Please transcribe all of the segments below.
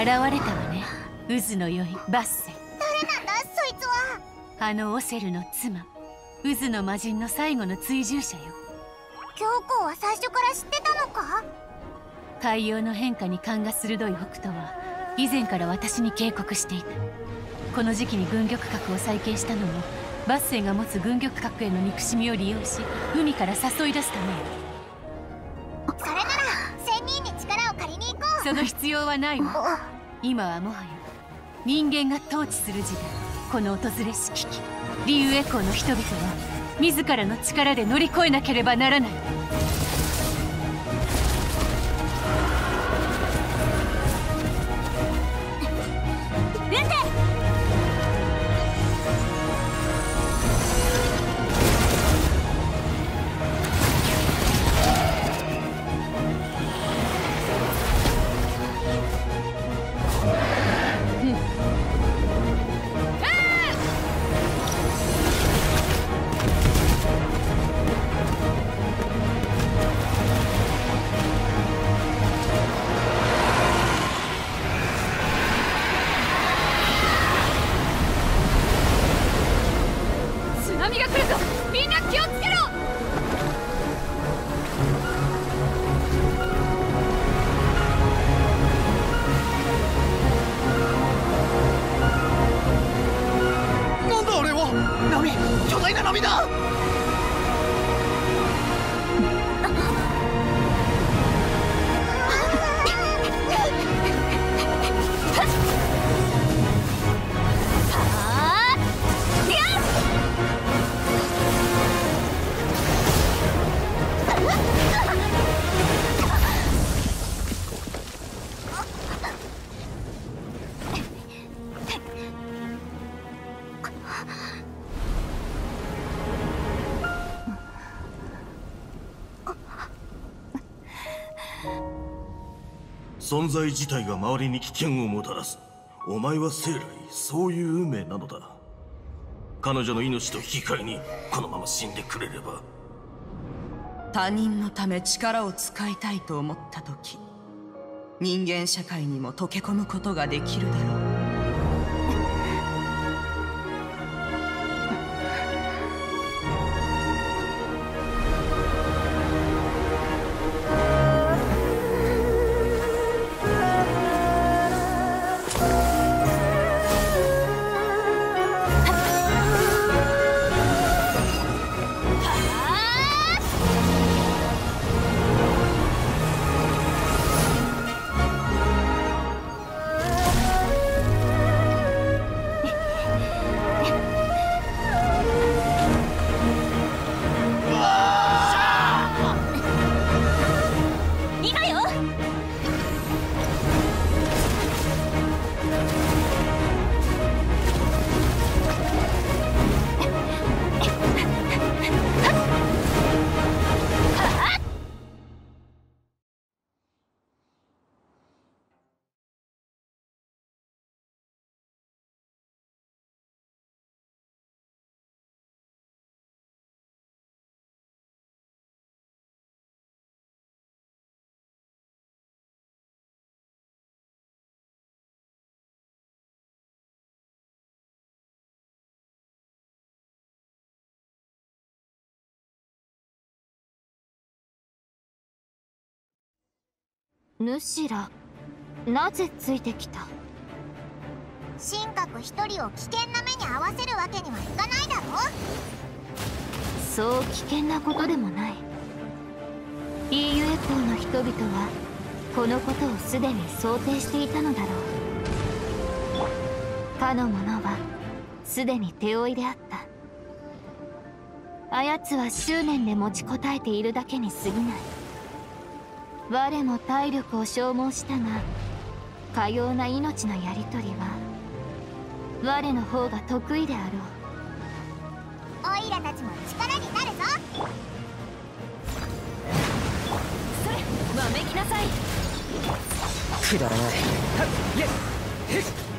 現れたわね。渦の良いバッセ。誰なんだそいつは。あのオセルの妻。渦の魔人の最後の追従者よ。教皇は最初から知ってたのか？海洋の変化に勘が鋭い北斗は以前から私に警告していた。この時期に軍玉閣を再建したのもバッセンが持つ軍玉閣への憎しみを利用し海から誘い出すためよ。それなら仙人に力を借りに行こう。その必要はないわ今はもはや人間が統治する時代。この訪れし危機。リュウエコーの人々は自らの力で乗り越えなければならない。波が来るぞ。みんな気をつけろ。なんだあれは。波巨大な波だ。存在自体が周りに危険をもたらす。お前は生来そういう運命なのだ。彼女の命と引き換えにこのまま死んでくれれば。他人のため力を使いたいと思った時人間社会にも溶け込むことができるだろう。主らなぜついてきた？神格一人を危険な目に遭わせるわけにはいかないだろそう危険なことでもない。EU エコーの人々はこのことをすでに想定していたのだろう。かの者はすでに手負いであった。あやつは執念で持ちこたえているだけに過ぎない我も体力を消耗したがかような命のやり取りは我の方が得意であろう。オイラたちも力になるぞ。それわめきなさい。くだらない。はっいえへ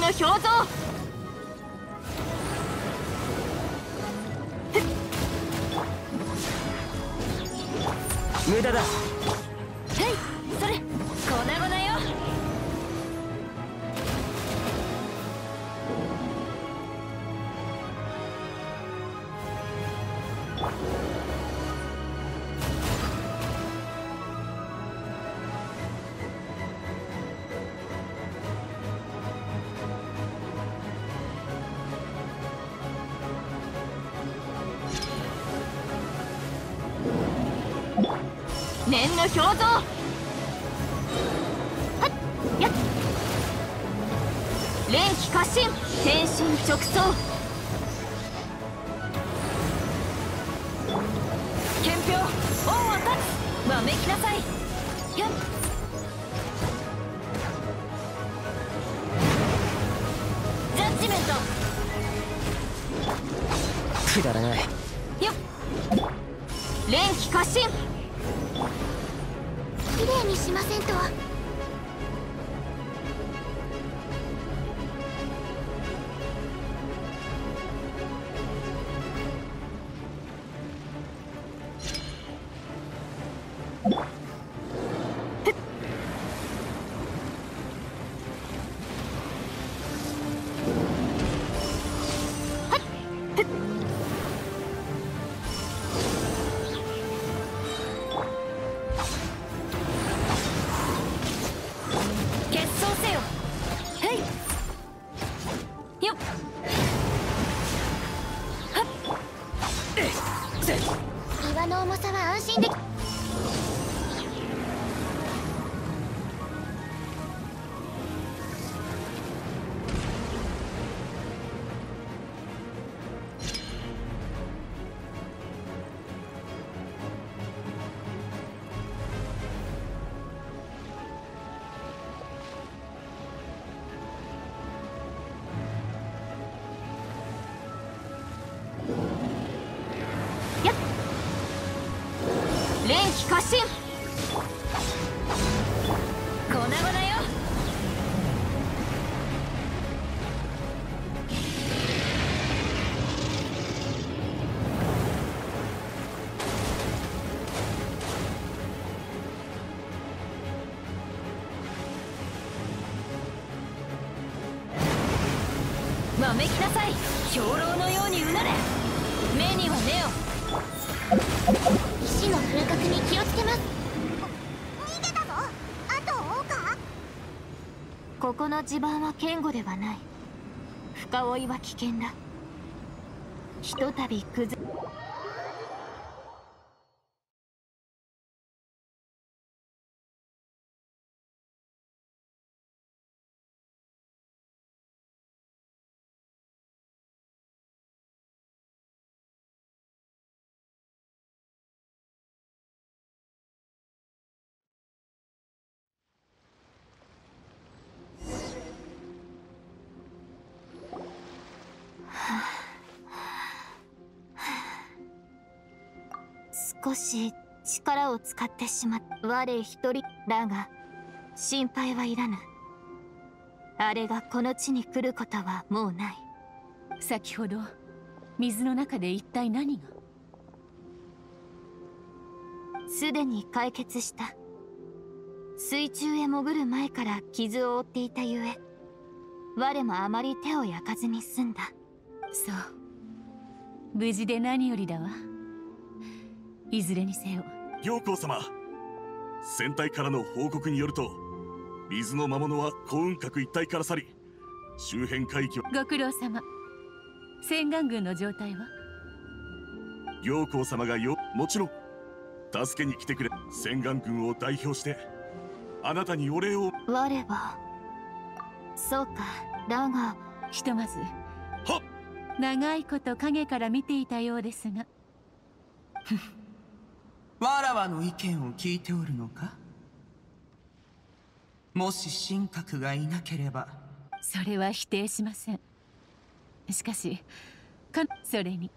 の表像念の表像はっやっ。連気過信。天心直送。憲兵恩を断つ。わめきなさい。やっジャッジメント。くだらない。岩の重さは安心でき連気過信。気をつけます。逃げたぞあと王かここの地盤は堅固ではない。深追いは危険だ。ひとたび崩れ少し力を使ってしまった我一人だが心配はいらぬ。あれがこの地に来ることはもうない。先ほど水の中で一体何が？すでに解決した。水中へ潜る前から傷を負っていたゆえ我もあまり手を焼かずに済んだ。そう。無事で何よりだわいずれにせよ。行幸様船体からの報告によると水の魔物は幸運閣一帯から去り周辺海域はご苦労様。洗顔軍の状態は？行幸様がよもちろん助けに来てくれ洗顔軍を代表してあなたにお礼を。我はそうかだが。ひとまずは長いこと影から見ていたようですがわらわの意見を聞いておるのか？もし神格がいなければ。それは否定しません。しかしかそれに。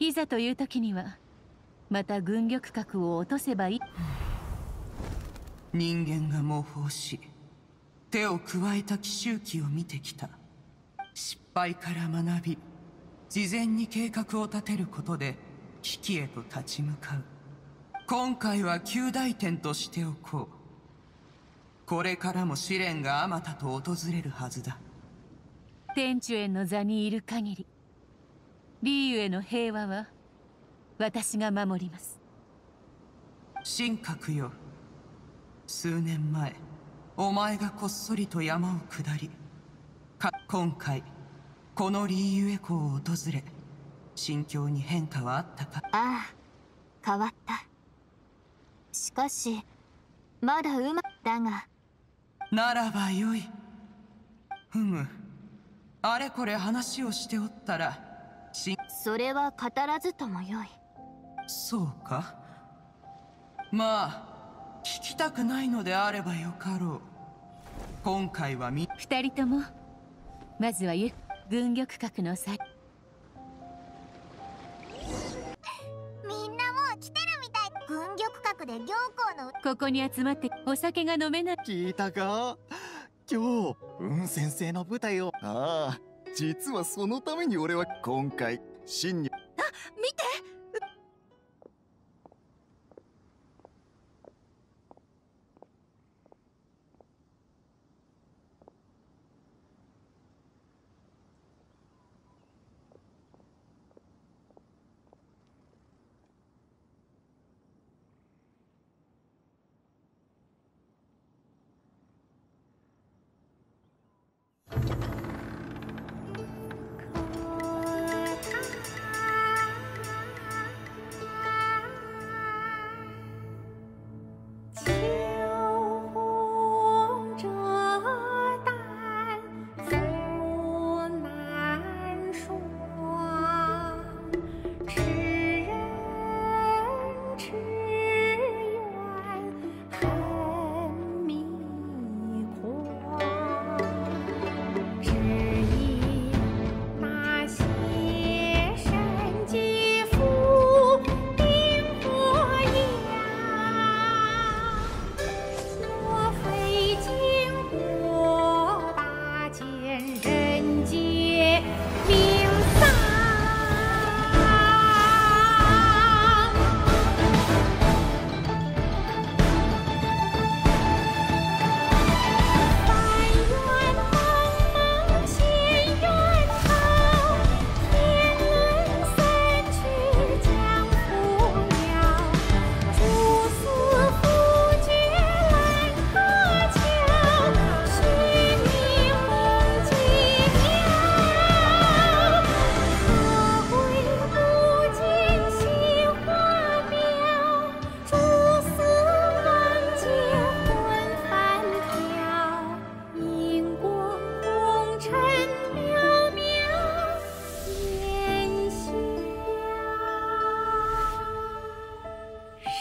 いざという時にはまた軍玉閣を落とせばいい。人間が模倣し手を加えた奇襲機を見てきた。失敗から学び事前に計画を立てることで危機へと立ち向かう今回は旧大点としておこう。これからも試練があまたと訪れるはずだ。天主への座にいる限りリーユへの平和は私が守ります。神格よ。数年前お前がこっそりと山を下りか今回このリーユエ湖を訪れ心境に変化はあったか？ああ変わったしかしまだうまだが。ならばよい。ふむ。あれこれ話をしておったらしそれは語らずともよい。そうか。まあ聞きたくないのであればよかろう。今回はみ。二人とも。まずはゆ軍玉閣の際玉閣で行幸のここに集まってお酒が飲めない。聞いたか？今日うん先生の舞台を。ああ実はそのために俺は今回真に見て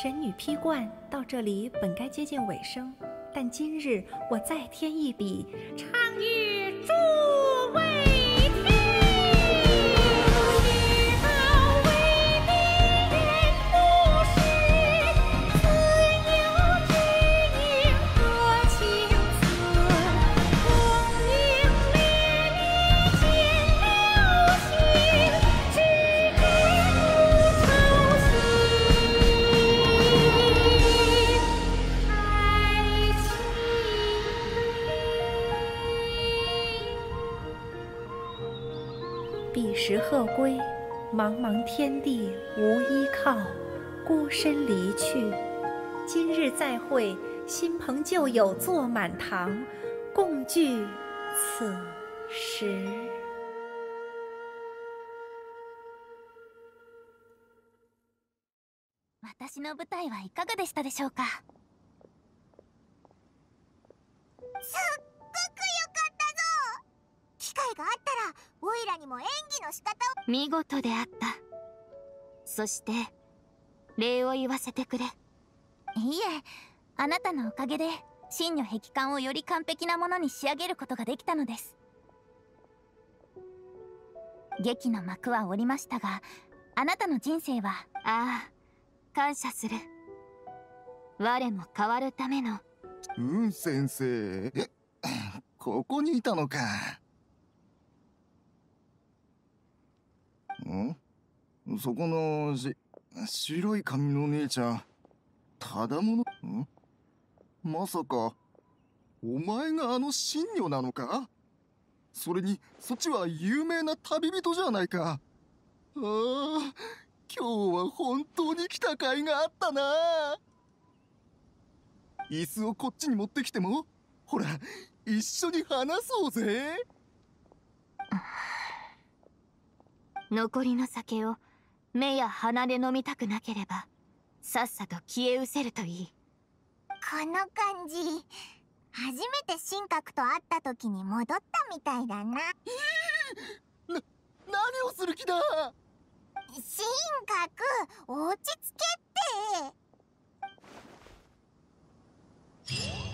神女披冠到这里本该接近尾声，但今日我再添一笔，唱与诸彼时鹤归，茫茫天地无依靠，孤身离去。今日再会，新朋旧友坐满堂，共聚此时。私の舞台はいかがでしたでしょうか 見事であった。そして礼を言わせてくれ。いいえあなたのおかげで真の壁観をより完璧なものに仕上げることができたのです。劇の幕は下りましたがあなたの人生は？ああ感謝する。我も変わるための。うん先生。ここにいたのかん？そこのし白い髪の姉ちゃんただものん？まさかお前があの神女なのか？それにそっちは有名な旅人じゃないか？ああ今日は本当に来た甲斐があったな。椅子をこっちに持ってきてもほら一緒に話そうぜ。残りの酒を目や鼻で飲みたくなければさっさと消え失せるといい。この感じ。初めて神格と会った時に戻ったみたいだな、えー、な何をする気だ？神格落ち着けって。